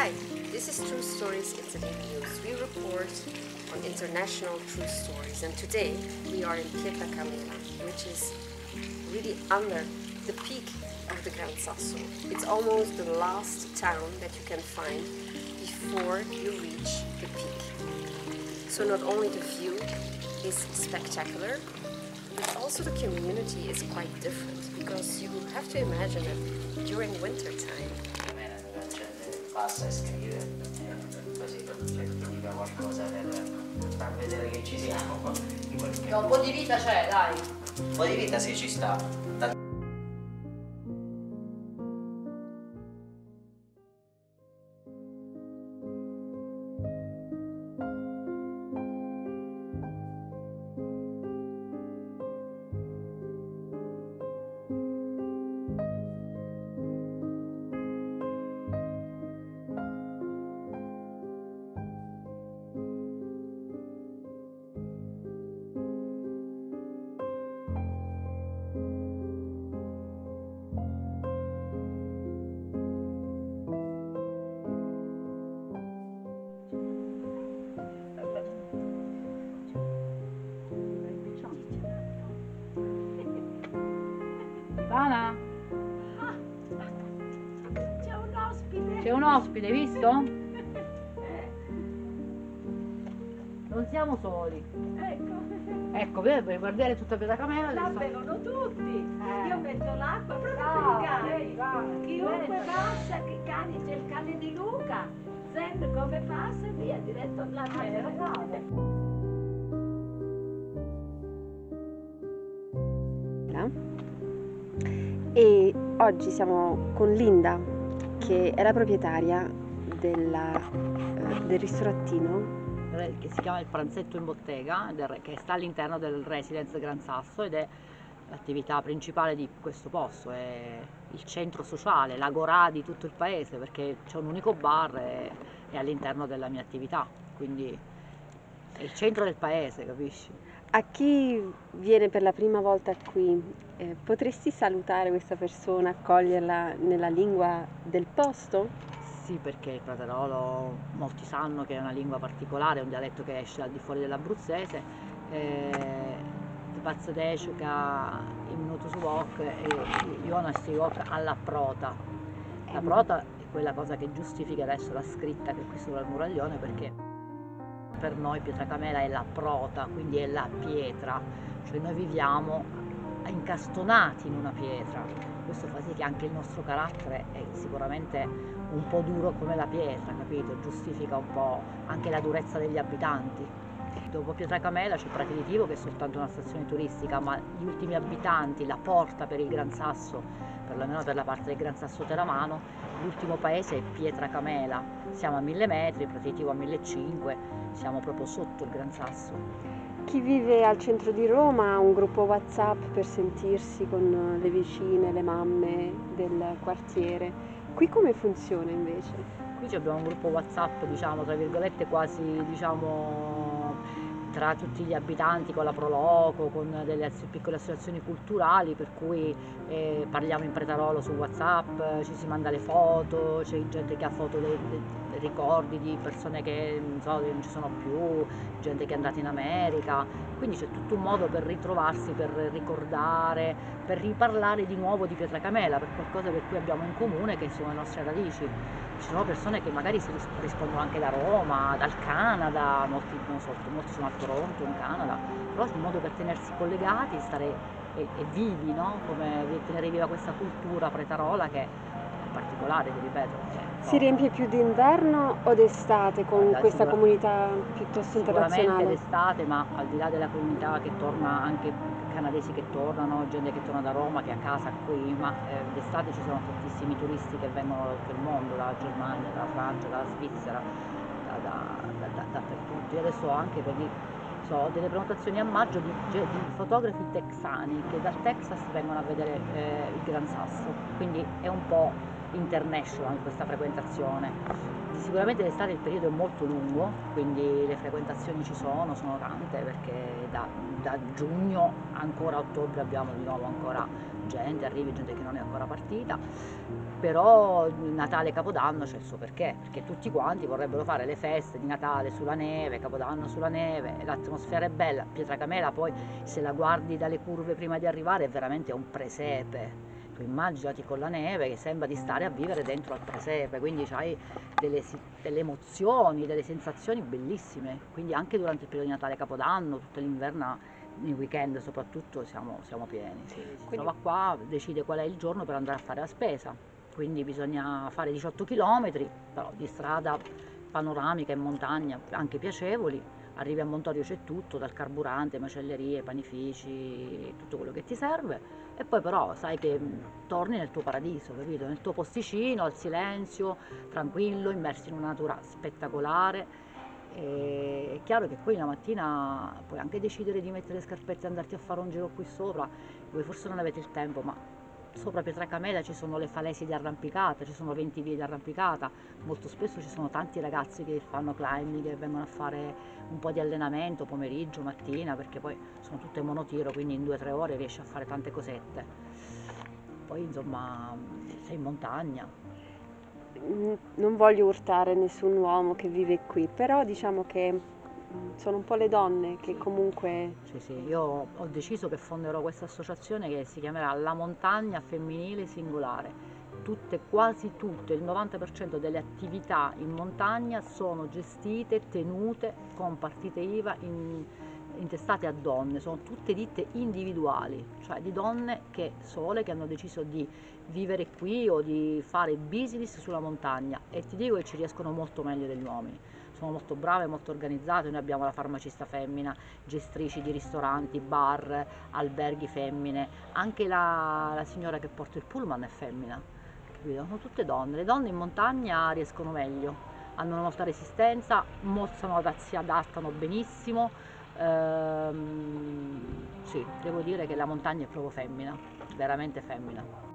Hi, this is True Stories Italy News. We report on international true stories, and today we are in Pietracamera, which is really under the peak of the Gran Sasso. It's almost the last town that you can find before you reach the peak. So not only the view is spectacular, but also the community is quite different because you have to imagine that during winter time passa e scrive eh, così certifica qualcosa per far vedere che ci siamo qualche Un po' di vita c'è, dai. un po' di vita sì ci sta c'è un ospite, hai visto? Non siamo soli. Ecco, Ecco, per guardare tutta Pietra Camera la adesso- bevono tutti. Eh. Io metto l'acqua proprio Brava, per i cani. brava, Chiunque bella. passa, che cani, c'è il cane di Luca. Zen come passa e via, diretto alla e oggi siamo con Linda che è la proprietaria della, eh, del ristorattino che si chiama il pranzetto in bottega, che sta all'interno del Residence Gran Sasso ed è l'attività principale di questo posto, è il centro sociale, l'agorà di tutto il paese perché c'è un unico bar e è all'interno della mia attività, quindi è il centro del paese, capisci? A chi viene per la prima volta qui, eh, potresti salutare questa persona, accoglierla nella lingua del posto? Sì, perché il praterolo molti sanno che è una lingua particolare, è un dialetto che esce al di fuori dell'abruzzese. Eh, Pazzo Decica, in minuto su Voc, e io non si alla prota. La prota è quella cosa che giustifica adesso la scritta che è qui sopra il muraglione perché per noi Pietracamela è la prota, quindi è la pietra, cioè noi viviamo incastonati in una pietra. Questo fa sì che anche il nostro carattere è sicuramente un po' duro come la pietra, capito? Giustifica un po' anche la durezza degli abitanti. Dopo Pietracamela c'è Prati di Tivo che è soltanto una stazione turistica, ma gli ultimi abitanti, la porta per il Gran Sasso, perlomeno per la parte del Gran Sasso Teramano, l'ultimo paese è Pietracamela. Siamo a 1000 metri, Prati di Tivo a 1500, siamo proprio sotto il Gran Sasso. Chi vive al centro di Roma ha un gruppo WhatsApp per sentirsi con le vicine, le mamme del quartiere. Qui come funziona invece? Qui abbiamo un gruppo WhatsApp, diciamo, tra virgolette, quasi diciamo tra tutti gli abitanti con la Proloco, con delle piccole associazioni culturali per cui eh, parliamo in pretarolo su WhatsApp, ci si manda le foto, c'è gente che ha foto dei, dei ricordi di persone che non, so, non ci sono più, gente che è andata in America, quindi c'è tutto un modo per ritrovarsi, per ricordare, per riparlare di nuovo di Pietracamela, per qualcosa per cui abbiamo in comune che sono le nostre radici. Ci sono persone che magari si ris- rispondono anche da Roma, dal Canada, molti, so, molti sono a Toronto, in Canada, però è un modo per tenersi collegati, stare e, e vivi, no? Come tenere viva questa cultura pretarola che particolare, ti ripeto. cioè, Si riempie più d'inverno o d'estate con Dai, questa comunità piuttosto Sicuramente internazionale? d'estate, ma al di là della comunità che torna, anche canadesi che tornano, gente che torna da Roma, che è a casa qui, ma eh, d'estate ci sono tantissimi turisti che vengono da tutto il mondo, dalla Germania, dalla Francia, dalla Svizzera, da, da- da- da- dappertutto. Io adesso ho anche per dire, ho delle prenotazioni a maggio di, ge- di fotografi texani che dal Texas vengono a vedere eh, il Gran Sasso, quindi è un po' international questa frequentazione. Sicuramente l'estate il periodo è molto lungo, quindi le frequentazioni ci sono, sono tante perché da, da giugno ancora a ottobre abbiamo di nuovo ancora gente, arrivi gente che non è ancora partita, però Natale e Capodanno c'è il suo perché, perché tutti quanti vorrebbero fare le feste di Natale sulla neve, Capodanno sulla neve, l'atmosfera è bella, Pietra Camela poi se la guardi dalle curve prima di arrivare è veramente un presepe, tu immaginati con la neve che sembra di stare a vivere dentro al presepe, quindi hai delle, delle emozioni, delle sensazioni bellissime, quindi anche durante il periodo di Natale e Capodanno, tutto l'inverno nei weekend soprattutto siamo, siamo pieni. Sì. Si quindi... trova qua, decide qual è il giorno per andare a fare la spesa, quindi bisogna fare 18 km, però di strada panoramica in montagna, anche piacevoli. Arrivi a Montorio c'è tutto, dal carburante, macellerie, panifici, tutto quello che ti serve. E poi però sai che torni nel tuo paradiso, capito? Nel tuo posticino, al silenzio, tranquillo, immerso in una natura spettacolare e è chiaro che poi la mattina puoi anche decidere di mettere le scarpette e andarti a fare un giro qui sopra, voi forse non avete il tempo, ma sopra Pietra Camela ci sono le falesi di arrampicata, ci sono 20 vie di arrampicata, molto spesso ci sono tanti ragazzi che fanno climbing, che vengono a fare un po' di allenamento pomeriggio, mattina, perché poi sono tutte monotiro, quindi in 2-3 ore riesci a fare tante cosette. Poi insomma sei in montagna, non voglio urtare nessun uomo che vive qui, però diciamo che mm, sono un po' le donne che comunque... Sì, sì, io ho deciso che fonderò questa associazione che si chiamerà La Montagna Femminile Singolare. Tutte, quasi tutte, il 90% delle attività in montagna sono gestite, tenute con partite IVA in, intestate a donne, sono tutte ditte individuali, cioè di donne che sole che hanno deciso di vivere qui o di fare business sulla montagna e ti dico che ci riescono molto meglio degli uomini. Sono molto brave, molto organizzate, noi abbiamo la farmacista femmina, gestrici di ristoranti, bar, alberghi femmine, anche la, la signora che porta il pullman è femmina, capito? Sono tutte donne, le donne in montagna riescono meglio, hanno molta resistenza, mozzano, si adattano benissimo, ehm, sì, devo dire che la montagna è proprio femmina, veramente femmina.